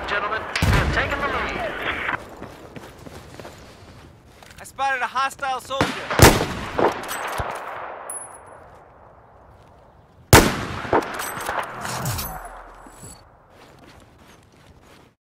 job, gentlemen. We have taken the lead. I spotted a hostile soldier.